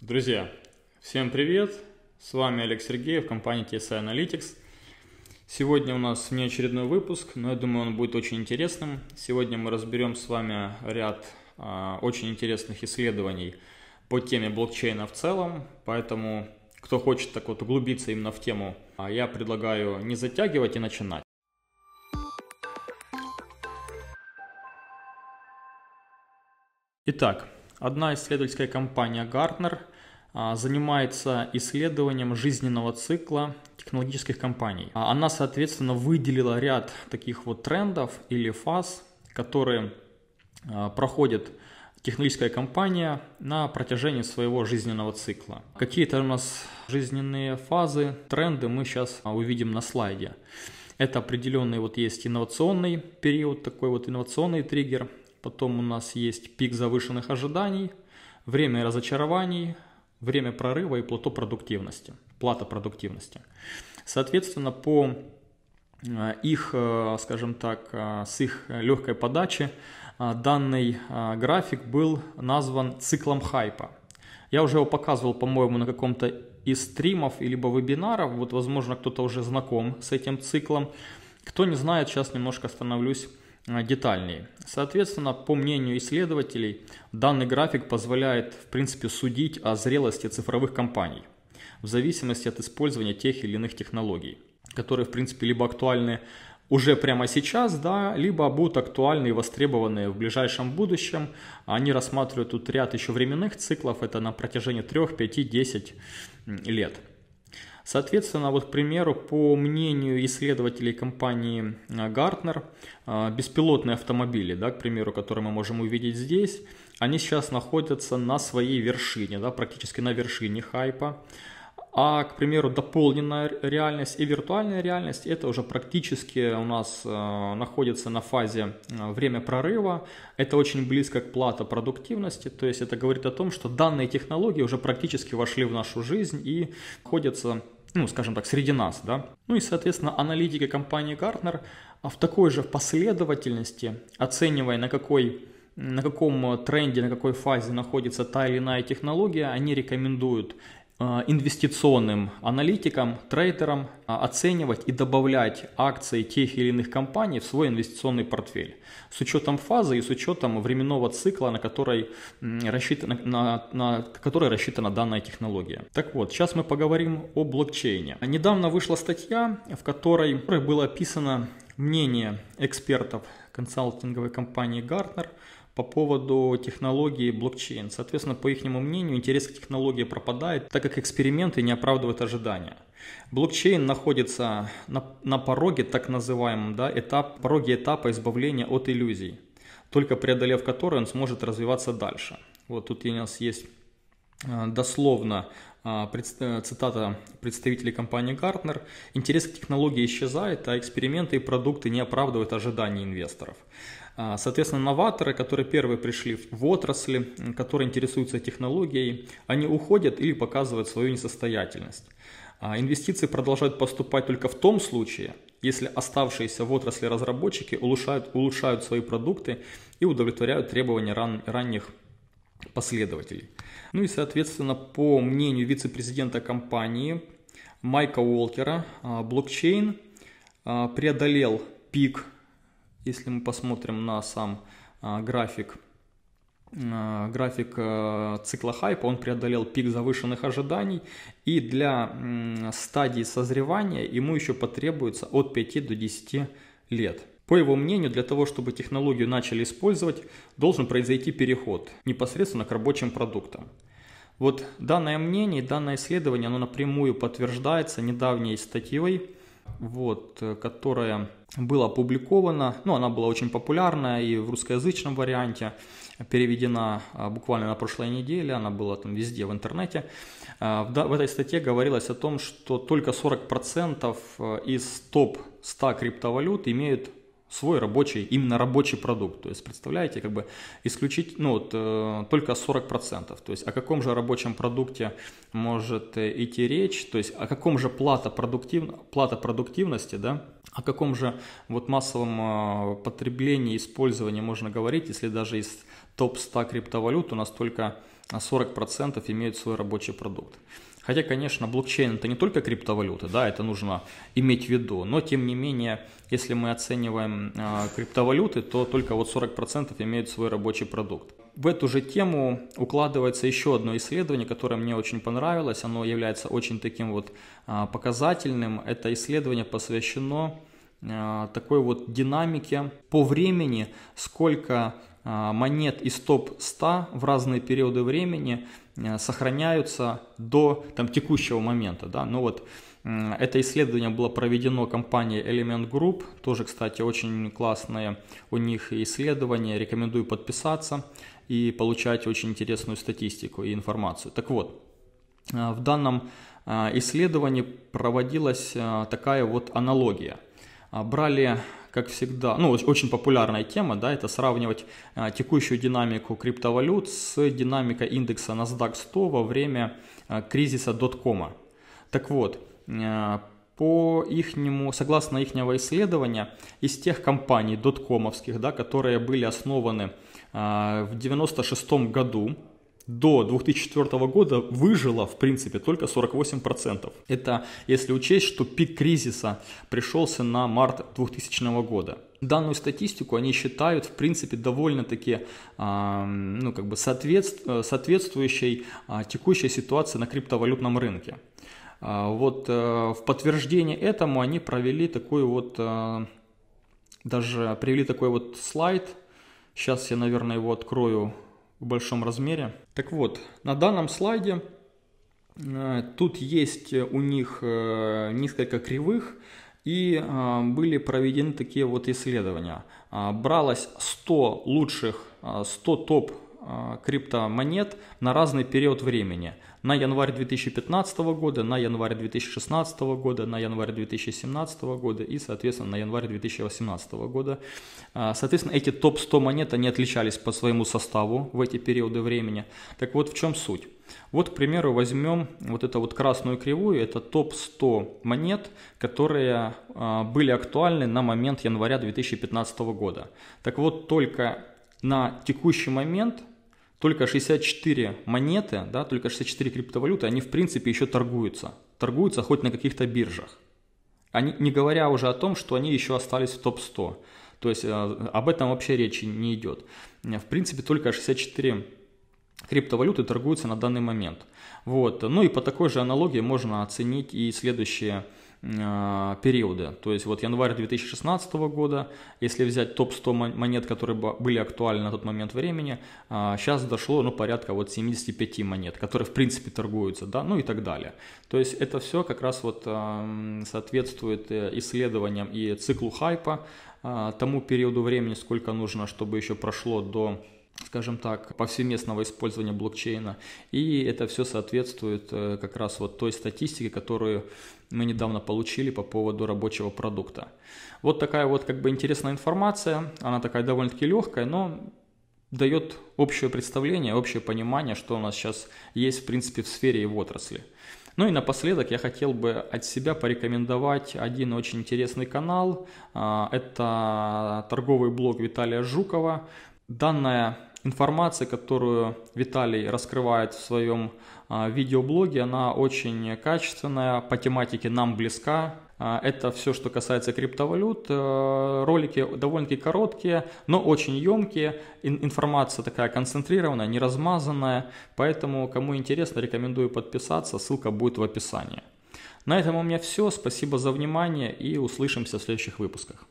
Друзья, всем привет! С вами Олег Сергеев, компания TSI Analytics. Сегодня у нас внеочередной выпуск, но я думаю, он будет очень интересным. Сегодня мы разберем с вами ряд а, очень интересных исследований по теме блокчейна в целом, поэтому кто хочет так вот углубиться именно в тему, а, я предлагаю не затягивать и начинать. Итак, одна исследовательская компания Gartner занимается исследованием жизненного цикла технологических компаний. А она, соответственно, выделила ряд таких вот трендов или фаз, которые а, проходит технологическая компания на протяжении своего жизненного цикла. Какие-то у нас жизненные фазы, тренды мы сейчас увидим на слайде. Это определенный вот есть инновационный период, такой вот инновационный триггер. Потом у нас есть пик завышенных ожиданий, время разочарований, время прорыва и плато продуктивности, плата продуктивности. Соответственно, по э, их, э, скажем так, э, с их легкой подачи данный график был назван циклом хайпа. Я уже его показывал, по-моему, на каком-то из стримов либо вебинаров, вот, возможно, кто-то уже знаком с этим циклом. Кто не знает, сейчас немножко остановлюсь детальнее. Соответственно, по мнению исследователей, данный график позволяет, в принципе, судить о зрелости цифровых компаний в зависимости от использования тех или иных технологий, которые, в принципе, либо актуальны уже прямо сейчас, да, либо будут актуальны и востребованы в ближайшем будущем. Они рассматривают тут ряд еще временных циклов, это на протяжении 3, 5, 10 лет. Соответственно, вот, к примеру, по мнению исследователей компании Gartner, а, беспилотные автомобили, да, к примеру, которые мы можем увидеть здесь, они сейчас находятся на своей вершине, да, практически на вершине хайпа. А, к примеру, дополненная реальность и виртуальная реальность, это уже практически у нас э, находится на фазе э, время прорыва. Это очень близко к плата продуктивности, то есть это говорит о том, что данные технологии уже практически вошли в нашу жизнь и находятся ну, скажем так, среди нас, да. Ну и, соответственно, аналитики компании Gartner в такой же последовательности, оценивая на какой на каком тренде, на какой фазе находится та или иная технология, они рекомендуют инвестиционным аналитикам, трейдерам э, оценивать и добавлять акции тех или иных компаний в свой инвестиционный портфель с учетом фазы и с учетом временного цикла, на который рассчитана, на, на который рассчитана данная технология. Так вот, сейчас мы поговорим о блокчейне. Недавно вышла статья, в которой было описано мнение экспертов консалтинговой компании Gartner – по поводу технологии блокчейн. Соответственно, по их мнению, интерес к технологии пропадает, так как эксперименты не оправдывают ожидания. Блокчейн находится на, на пороге, так называемом, да, этап, пороге этапа избавления от иллюзий, только преодолев который он сможет развиваться дальше. Вот тут у нас есть а, дословно а, э, цитата представителей компании Gartner. Интерес к технологии исчезает, а эксперименты и продукты не оправдывают ожиданий инвесторов. А, соответственно, новаторы, которые первые пришли в отрасли, которые интересуются технологией, они уходят или показывают свою несостоятельность. А, инвестиции продолжают поступать только в том случае, если оставшиеся в отрасли разработчики улучшают, улучшают свои продукты и удовлетворяют требования ран, ранних последователей. Ну и, соответственно, по мнению вице-президента компании Майка Уолкера, а, блокчейн преодолел пик если мы посмотрим на сам а, график, а, график а, цикла хайпа, он преодолел пик завышенных ожиданий, и для стадии созревания ему еще потребуется от 5 до 10 лет. По его мнению, для того, чтобы технологию начали использовать, должен произойти переход непосредственно к рабочим продуктам. Вот данное мнение, данное исследование, оно напрямую подтверждается недавней статьей, вот, которая была опубликована, ну, она была очень популярная и в русскоязычном варианте, переведена а, буквально на прошлой неделе, она была там везде в интернете. А, в этой статье говорилось о том, что только 40% э, из топ-100 криптовалют имеют свой рабочий, именно рабочий продукт. То есть, представляете, как бы исключить, ну вот, э, только 40%. То есть, о каком же рабочем продукте может э, идти речь, то есть, о каком же плата, продуктив, плата продуктивности, да, о каком же вот массовом э, потреблении, использовании можно говорить, если даже из топ-100 криптовалют у нас только 40% имеют свой рабочий продукт. Хотя, конечно, блокчейн это не только криптовалюта, да, это нужно иметь в виду, но тем не менее, если мы оцениваем э, криптовалюты, то только вот 40% имеют свой рабочий продукт. В эту же тему укладывается еще одно исследование, которое мне очень понравилось, оно является очень таким вот э, показательным. Это исследование посвящено э, такой вот динамике по времени, сколько монет из топ-100 в разные периоды времени Э, сохраняются до там, текущего момента. Да? Ну вот, это исследование было проведено компанией Element Group, тоже, кстати, очень классное у них исследование, рекомендую подписаться и получать очень интересную статистику и информацию. Так вот, э, в данном э, исследовании проводилась такая вот аналогия. Брали как всегда, ну, очень популярная тема, да, это сравнивать а, текущую динамику криптовалют с динамикой индекса NASDAQ 100 во время а, кризиса доткома. Так вот, а, по ихнему, согласно ихнего исследования, из тех компаний доткомовских, да, которые были основаны в 96 году, до 2004 года выжило, в принципе, только 48%. Это если учесть, что пик кризиса пришелся на март 2000 года. Данную статистику они считают, в принципе, довольно-таки э, ну, как бы соответств, соответствующей э, текущей ситуации на криптовалютном рынке. Э, вот э, в подтверждение этому они провели такой вот, э, даже привели такой вот слайд. Сейчас я, наверное, его открою в большом размере. Так вот, на данном слайде э, тут есть у них э, несколько кривых и э, были проведены такие вот исследования. Бралось 100 лучших, 100 топ криптомонет на разный период времени – на январь 2015 года, на январь 2016 года, на январь 2017 года и, соответственно, на январь 2018 года. А, соответственно, эти топ-100 монет, они отличались по своему составу в эти периоды времени. Так вот, в чем суть? Вот, к примеру, возьмем вот эту вот красную кривую, это топ-100 монет, которые а, были актуальны на момент января 2015 года. Так вот, только на текущий момент только 64 монеты, да, только 64 криптовалюты, они в принципе еще торгуются. Торгуются хоть на каких-то биржах. Они, не говоря уже о том, что они еще остались в топ-100. То есть э, об этом вообще речи не идет. В принципе, только 64 криптовалюты торгуются на данный момент. Вот. Ну и по такой же аналогии можно оценить и следующие а, периоды. То есть вот январь 2016 года, если взять топ-100 монет, которые были актуальны на тот момент времени, сейчас а, дошло ну, порядка вот 75 монет, которые в принципе торгуются, да, ну и так далее. То есть это все как раз вот соответствует э, исследованиям и циклу хайпа, а, тому периоду времени, сколько нужно, чтобы еще прошло до скажем так, повсеместного использования блокчейна. И это все соответствует э, как раз вот той статистике, которую мы недавно получили по поводу рабочего продукта. Вот такая вот как бы интересная информация, она такая довольно-таки легкая, но дает общее представление, общее понимание, что у нас сейчас есть в принципе в сфере и в отрасли. Ну и напоследок я хотел бы от себя порекомендовать один очень интересный канал. А, это торговый блог Виталия Жукова. Данная информация, которую Виталий раскрывает в своем а, видеоблоге, она очень качественная, по тематике нам близка. А, это все, что касается криптовалют. Э, ролики довольно-таки короткие, но очень емкие. Информация такая концентрированная, не размазанная. Поэтому, кому интересно, рекомендую подписаться. Ссылка будет в описании. На этом у меня все. Спасибо за внимание и услышимся в следующих выпусках.